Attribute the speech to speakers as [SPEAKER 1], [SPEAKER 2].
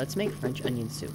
[SPEAKER 1] Let's make French onion soup.